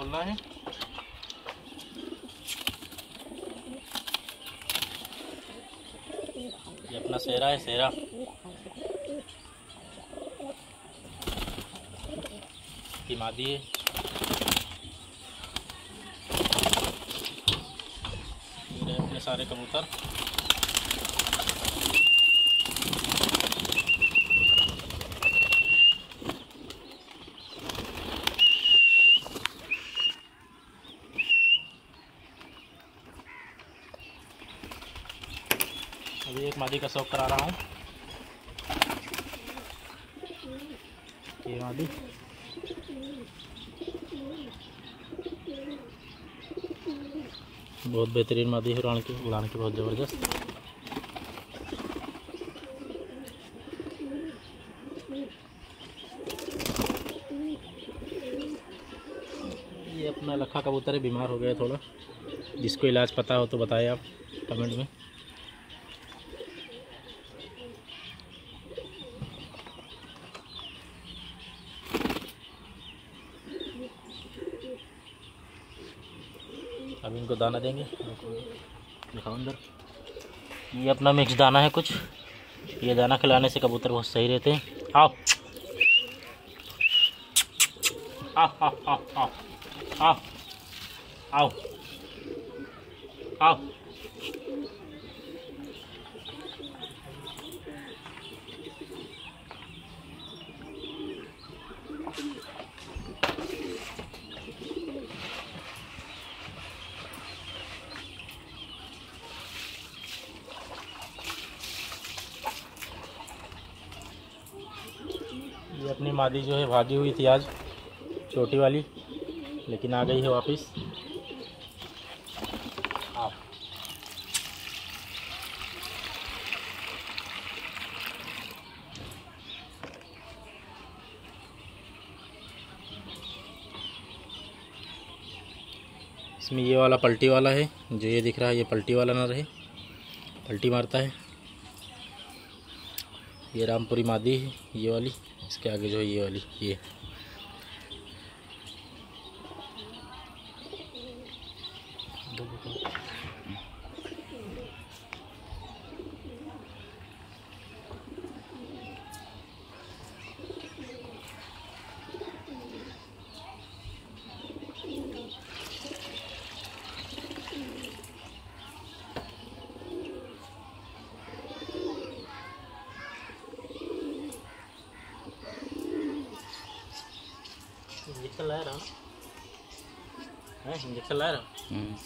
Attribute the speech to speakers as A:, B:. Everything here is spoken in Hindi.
A: खोलना है ये अपना सेरा है सेरा। की मादी है। अपने सारे कबूतर। अभी एक मादी का शौक करा रहा हूँ। मादी। बहुत बेहतरीन मादी है उड़ान की। उड़ान की बहुत ज़बरदस्त। ये अपना लखा कबूतर है, बीमार हो गया थोड़ा। जिसको इलाज पता हो तो बताएँ आप, कमेंट में। अब इनको दाना देंगे। दिखाओ अंदर। ये अपना मिक्स दाना है कुछ। ये दाना खिलाने से कबूतर बहुत सही रहते हैं। आओ आओ आओ आओ आओ आओ आओ। ये अपनी मादी जो है भागी हुई थी आज छोटी वाली, लेकिन आ गई है वापस। इसमें ये वाला पलटी वाला है, जो ये दिख रहा है, ये पलटी वाला ना रहे, पलटी मारता है। ये रामपुरी मादी है ये वाली इसके आगे जो है ये वाली ये। इंजेक्शन ले रहा हूँ इंजेक्शन ले रहा हूँ